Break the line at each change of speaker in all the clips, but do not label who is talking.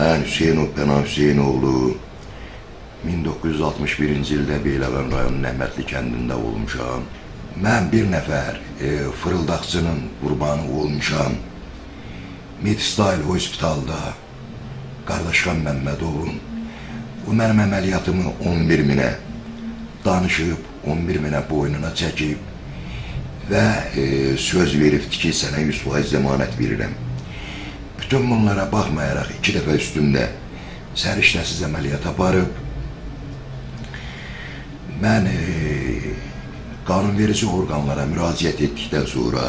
Mən Hüseynov Pənah Hüseynoğlu 1961-ci ildə Beyləqan rayonunun Əhmədli kəndində olmuşam. Mən bir nəfər e, fırıldaqçının qurbanı olmuşam. Medstyle hospitalda qardaşxan Məmmədovun bu mənim əməliyyatımı 11 minə danışıb, 11 minə boynuna çəkib və e, söz veribdi ki, sənə 100% zəmanət verirəm. Bütün bunlara baxmayaraq iki dəfə üstümdə səriştəsiz əməliyyat aparıb, mən e, qanunverici orqanlara müraciət etdikdən sonra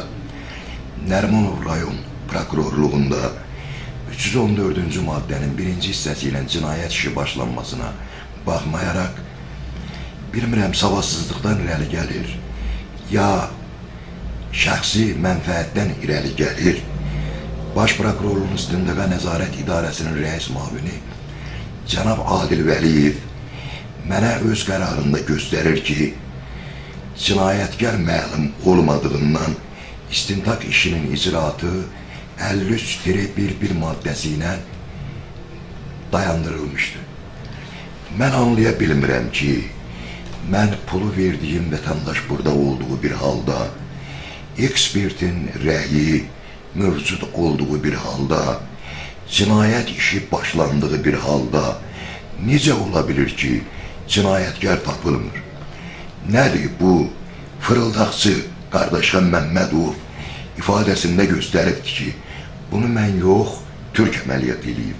Nərmanov rayon prokurorluğunda 314-cü maddənin birinci hissəsi ilə cinayət işi başlanmasına baxmayaraq, bilmirəm, savadsızlıqdan irəli gəlir, ya şəxsi mənfəətdən irəli gəlir. Baş prokurorluğun İstindaqa Nəzarət İdarəsinin rəis mavini cənab Adil Vəliyev mənə öz qərarında göstərir ki, cinayətkar məlum olmadığından istintaq işinin icraatı 53-11 maddəsi ilə dayandırılmışdır. Mən anlaya bilmirəm ki, mən pulu verdiyim vətəndaş burada olduğu bir halda, ekspertin rəyi mövcud olduğu bir halda, cinayət işi başlandığı bir halda necə ola bilir ki, cinayətkar tapılmır? Nədir bu fırıldaqçı qardaşım Məmmədov ifadəsində göstəribdir ki, bunu mən yox, Türk əməliyyat eləyib.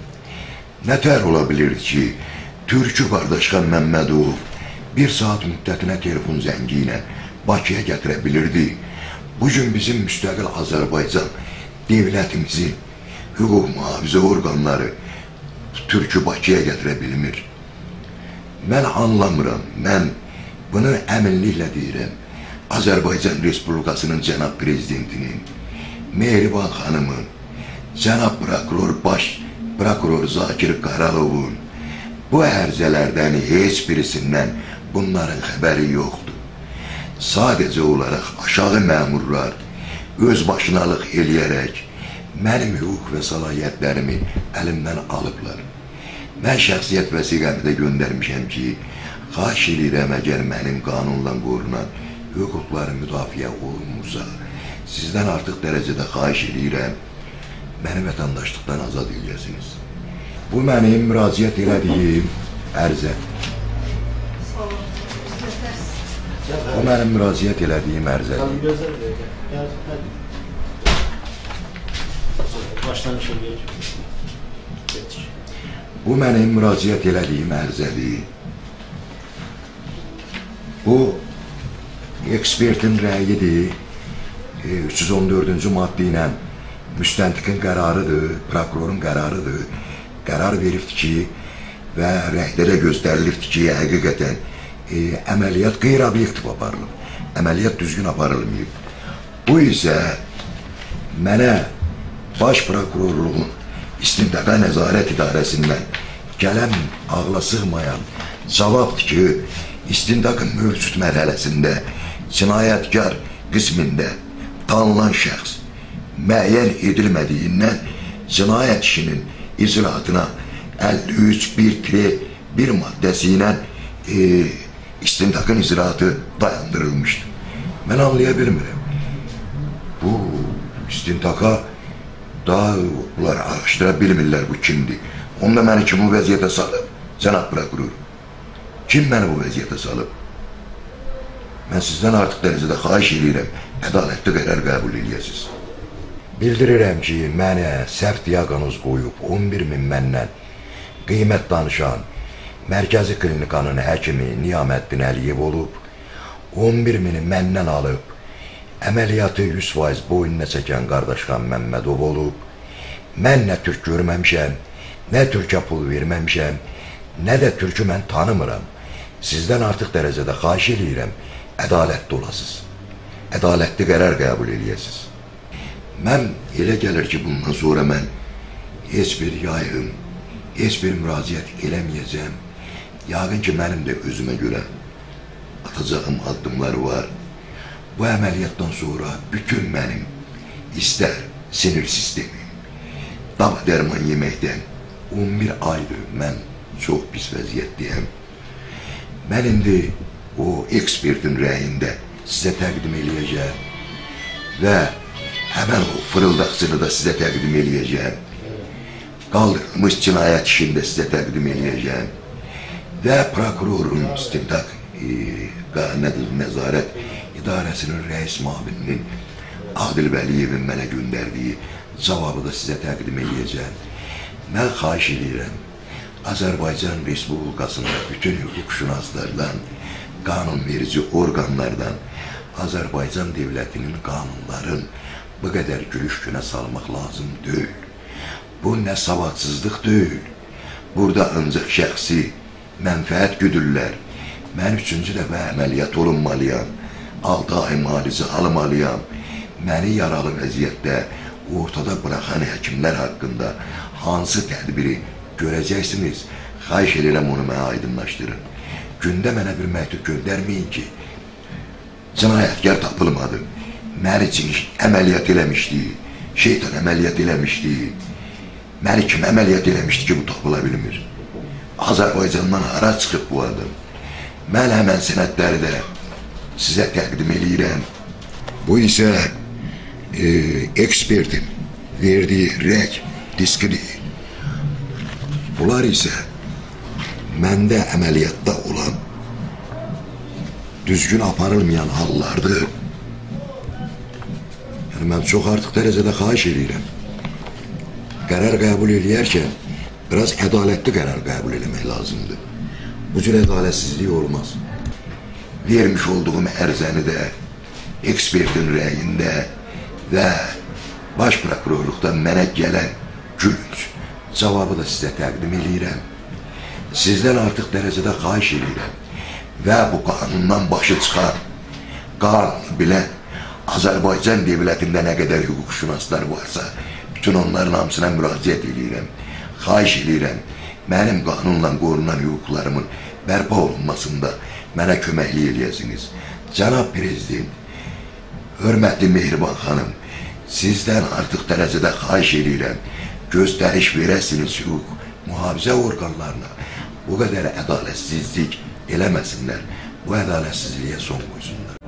Nətər ola bilir ki, Türkü qardaşım Məmmədov bir saat müddətinə telefon zəngi ilə Bakıya gətirə bilirdi. Bugün bizim müstəqil Azərbaycan devlətimizin hüquq mühafizə orqanları Türkü Bakıya gətirə bilmir. Mən anlamıram, mən bunu əminliklə deyirəm. Azərbaycan Respublikasının cənab prezidentinin, Mehriban xanımın, cənab prokuror baş prokuror Zakir Qaralovun bu ərzələrdən heç birisindən bunların xəbəri yoxdur. Sadəcə olaraq aşağı məmurlar öz başınalıq eləyərək mənim hüquq və səlahiyyətlərimi əlimdən alıblar. Mən şəxsiyyət vəsiqəmi də göndərmişəm ki, xahiş edirəm əgər mənim qanunla qorunan hüquqları müdafiə olunmursa, sizdən artıq dərəcədə xahiş edirəm, məni vətəndaşlıqdan azad edəsiniz. Bu mənim müraciət elədiyim ərzə. Bu mənim müraciət elədiyim ərzədir. Bu mənim müraciət elədiyim ərzədir. Bu ekspertin rəyidir. E, 314-cü maddə ilə müstəntiqin qərarıdır, prokurorun qərarıdır. Qərar veribdir ki, və rəhdə də göstərilibdir ki, həqiqətən e, əməliyyat qeyri-obyektiv aparılıb. Əməliyyat düzgün aparılmayıb. Bu isə mənə baş prokurorluğun istintaqa nəzarət idarəsindən gələn ağla sığmayan cavabdır ki, istintaqın mövcud mərhələsində cinayətkar qismində tanınan şəxs müəyyən edilmədiyindən cinayət işinin icraatına 53.1 maddəsi ilə e, istintaqın icraatı dayandırılmışdır. Mən anlaya bilmirəm. Bu istintaqa daha bunlar araşdıra bilmirlər bu kimdir. Onda məni kim bu vəziyyətə salıb? Cənab prokuror. Kim məni bu vəziyyətə salıb? Mən sizdən artıq dərəcədə xahiş edirəm, ədalətli qərar qəbul edəsiniz. Bildirirəm ki, mənə səhv diaqnoz qoyub 11 min məndən qiymət danışan Mərkəzi klinikanın həkimi Niyaməddin Əliyev olub, 11 mini məndən alıb, əməliyyatı 100% boynuna çəkən qardaşxan Məmmədov olub, mən nə türk görməmişəm, nə türkə pul verməmişəm, nə də türkü mən tanımıram. Sizdən artıq dərəcədə xahiş edirəm, ədalətli olasınız. Ədalətli qərar qəbul edəsiniz. Mən elə gəlir ki, bundan sonra mən heç bir yayım, heç bir müraciət eləməyəcəm. Yaqın ki, mənim də özümə görə atacağım addımlar var. Bu əməliyyatdan sonra bütün mənim istər sinir sistemim, dava dərman yeməkdən 11 aydır mən çox pis vəziyyətdəyəm. Mən indi o ekspertin rəyində sizə təqdim eləyəcəm və həmən o fırıldaqçını da sizə təqdim eləyəcəm. Qaldırılmış cinayət işini də sizə təqdim eləyəcəm. Və prokurorun istintaq e, qa- nədir, nəzarət idarəsinin rəis müavininin Adil Vəliyevin mənə göndərdiyi cavabı da sizə təqdim eləyəcəm. Mən xahiş edirəm, Azərbaycan Respublikasında bütün hüquqşünaslardan, qanunverici orqanlardan Azərbaycan dövlətinin qanunların bu qədər gülüş günə salmaq lazım deyil. Bu nə savadsızlıq deyil. Burada ancaq şəxsi mənfəət güdürlər. Mən üçüncü dəfə əməliyyat olunmalıyam. 6 ay müalicə almalıyam. Məni yaralı vəziyyətdə ortada buraxan həkimlər haqqında hansı tədbiri görəcəksiniz? Xahiş edirəm onu mənə aydınlaşdırın. Gündə mənə bir məktub göndərməyin ki, cinayətkar tapılmadı. Məni için əməliyyat eləmişdi. Şeytan əməliyyat eləmişdi. Məni kim əməliyyat eləmişdi ki, bu tapıla bilmir. Azərbaycandan hara çıxıb bu adam? Mən həmən sənədləri də sizə təqdim eləyirəm. Bu isə e, ekspertin verdiyi rəq diskidir. Bunlar isə məndə əməliyyatda olan düzgün aparılmayan hallardır. Yəni mən çox artıq dərəcədə xahiş edirəm. Qərar qəbul eləyərkən biraz ədalətli qərar qəbul eləmək lazımdır. Bu cür ədalətsizlik olmaz. Vermiş olduğum ərzəni də ekspertin rəyində və baş prokurorluqdan mənə gələn gülünc cavabı da sizə təqdim eləyirəm. Sizdən artıq dərəcədə xahiş edirəm və bu qanundan başı çıxan, qanunu bilən Azərbaycan dövlətində nə qədər hüquqşünaslar varsa, bütün onların hamısına müraciət edirəm. Xahiş edirəm, mənim qanunla qorunan hüquqlarımın bərpa olunmasında mənə köməklik eləyəsiniz. Cənab Prezident, hörmətli Mehriban xanım, sizdən artıq dərəcədə xahiş edirəm, göstəriş verəsiniz hüquq mühafizə orqanlarına bu qədər ədalətsizlik eləməsinlər, bu ədalətsizliyə son qoysunlar.